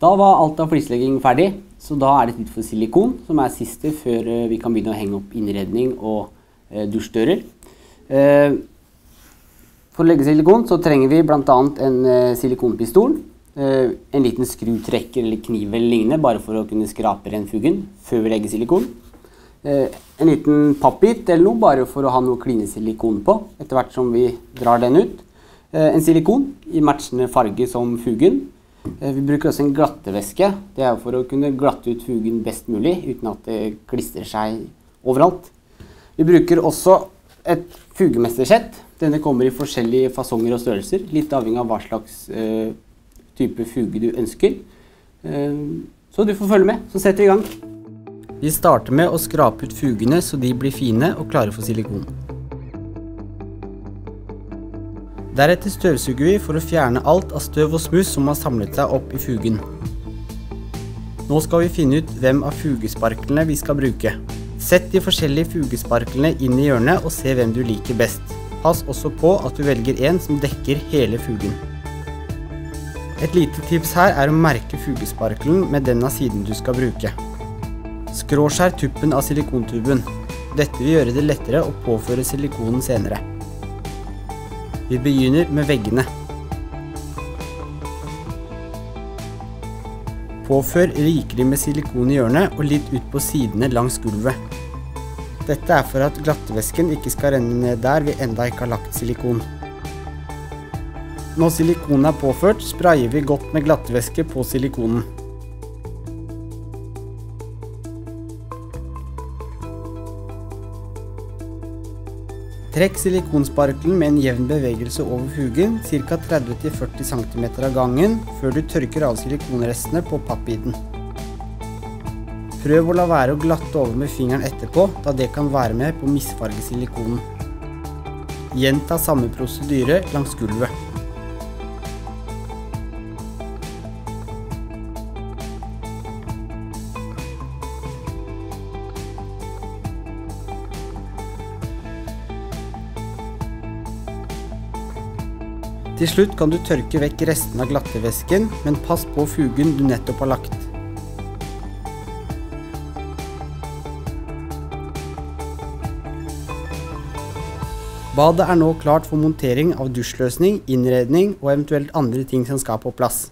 Da var alt av flislegging ferdig, så da er det tid for silikon, som er siste før eh, vi kan begynne å henge opp innredning og eh, dusjdører. Eh, for å legge silikon så trenger vi bl.a. en silikonpistol, en liten skrutrekker eller kniv eller lignende, bare for å kunne skrape ren fugen før vi legger silikon. En liten pappbit eller noe, bare for å ha noe kline silikon på, etter hvert som vi drar den ut. En silikon i matchende farge som fugen. Eh, vi bruker også en glattevæske. Det er for å kunne glatte ut fugen best mulig, uten at det klistrer seg overalt. Vi bruker også et fugemestersett. Denne kommer i forskjellige fasonger og størrelser, litt avhengig av hva slags uh, type fuge du ønsker. Uh, så du får følge med, så setter vi i gang. Vi starter med å skrape ut fugene så de blir fine og klare for silikon. Deretter støvsuger vi for å fjerne alt av støv og smuss som har samlet seg opp i fugen. Nå skal vi finne ut hvem av fugesparklene vi skal bruke. Sett de forskjellige fugesparklene inn i hjørnet og se hvem du liker best. Pass også på at du velger en som dekker hele fugen. Et lite tips her er å merke fugesparkelen med den av siden du skal bruke. Skråskjær tuppen av silikontuben. Dette vil gjøre det lettere å påføre silikonen senere. Vi begynner med veggene. Påfør rikelig med silikon i hjørnet og litt ut på sidene langs gulvet. Dette er for at glattevæsken ikke skal renne ned der vi enda ikke har lagt silikon. Når silikonen er påført, sprayer vi godt med glattevæske på silikonen. Trekk silikonsparkelen med en jevn bevegelse over fugen, ca. 30-40 cm av gangen, før du tørker av silikonrestene på pappbiten. Prøv å la være å glatte over med fingeren etterpå, da det kan være med på å misfarge silikonen. Gjenta samme prosedyre langs gulvet. Til slutt kan du tørke vekk resten av glattevæsken, men pass på fugen du nettopp har lagt. Badet er nå klart for montering av dusjløsning, innredning og eventuelt andre ting som skal på plass.